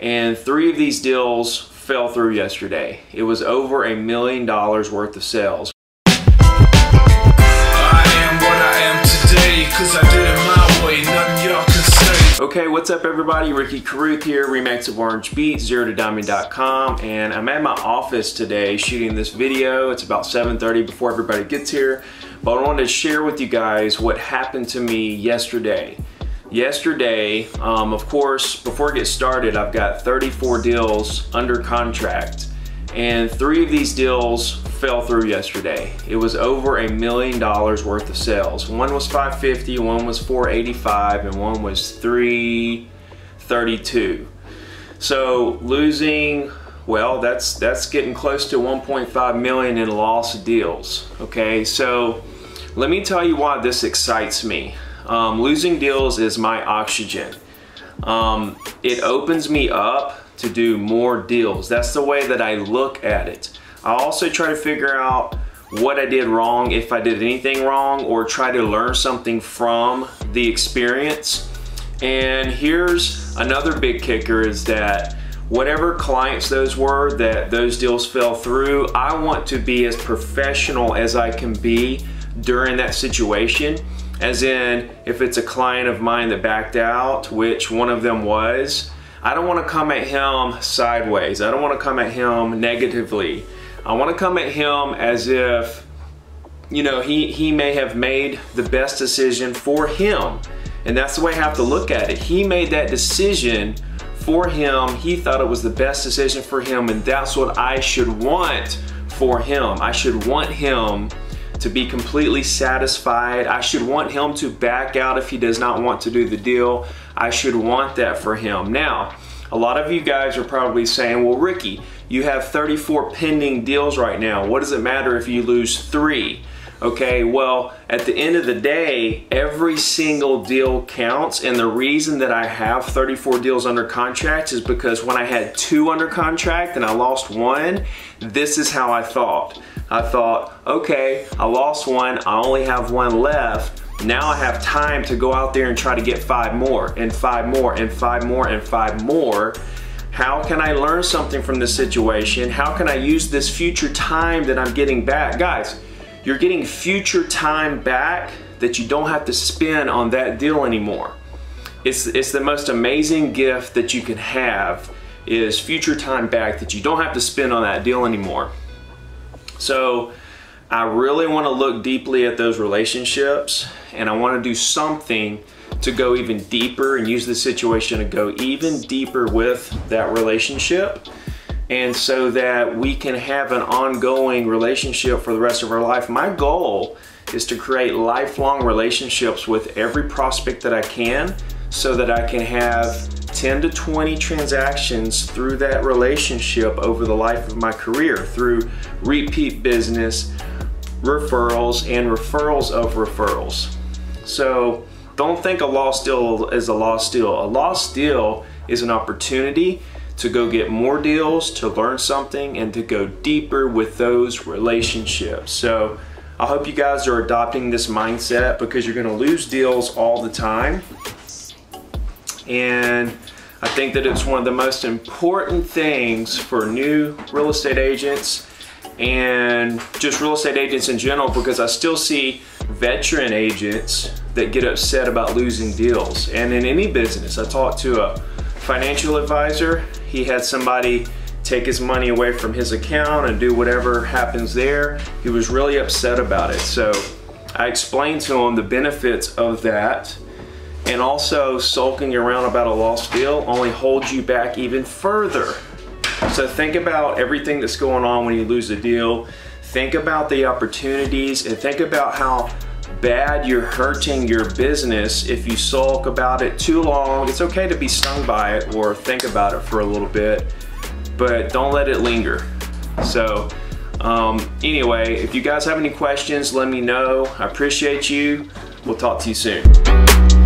and three of these deals fell through yesterday. It was over a million dollars worth of sales. Okay, what's up everybody? Ricky Carruth here, Remax of Orange Beach, zero to diamond.com, and I'm at my office today shooting this video. It's about 7.30 before everybody gets here, but I wanted to share with you guys what happened to me yesterday. Yesterday, um, of course, before I get started, I've got 34 deals under contract, and three of these deals fell through yesterday. It was over a million dollars worth of sales. One was 550, one was 485, and one was 332. So losing, well, that's that's getting close to 1.5 million in lost deals. Okay, so let me tell you why this excites me. Um, losing deals is my oxygen. Um, it opens me up to do more deals. That's the way that I look at it. I also try to figure out what I did wrong, if I did anything wrong, or try to learn something from the experience. And here's another big kicker is that whatever clients those were that those deals fell through, I want to be as professional as I can be during that situation. As in, if it's a client of mine that backed out, which one of them was, I don't want to come at him sideways. I don't want to come at him negatively. I want to come at him as if, you know, he, he may have made the best decision for him. And that's the way I have to look at it. He made that decision for him. He thought it was the best decision for him, and that's what I should want for him. I should want him to be completely satisfied. I should want him to back out if he does not want to do the deal. I should want that for him. Now, a lot of you guys are probably saying, well, Ricky, you have 34 pending deals right now. What does it matter if you lose three? Okay, well, at the end of the day, every single deal counts. And the reason that I have 34 deals under contract is because when I had two under contract and I lost one, this is how I thought. I thought, okay, I lost one, I only have one left now I have time to go out there and try to get five more and five more and five more and five more. How can I learn something from this situation? How can I use this future time that I'm getting back? Guys, you're getting future time back that you don't have to spend on that deal anymore. It's, it's the most amazing gift that you can have is future time back that you don't have to spend on that deal anymore. So I really want to look deeply at those relationships and I want to do something to go even deeper and use the situation to go even deeper with that relationship and so that we can have an ongoing relationship for the rest of our life. My goal is to create lifelong relationships with every prospect that I can so that I can have 10 to 20 transactions through that relationship over the life of my career through repeat business, referrals, and referrals of referrals. So don't think a lost deal is a lost deal. A lost deal is an opportunity to go get more deals, to learn something, and to go deeper with those relationships. So I hope you guys are adopting this mindset because you're gonna lose deals all the time. And I think that it's one of the most important things for new real estate agents and just real estate agents in general because I still see veteran agents that get upset about losing deals. And in any business, I talked to a financial advisor. He had somebody take his money away from his account and do whatever happens there. He was really upset about it. So I explained to him the benefits of that and also sulking around about a lost deal only holds you back even further so think about everything that's going on when you lose a deal. Think about the opportunities and think about how bad you're hurting your business if you sulk about it too long. It's okay to be stung by it or think about it for a little bit, but don't let it linger. So um, anyway, if you guys have any questions, let me know. I appreciate you. We'll talk to you soon.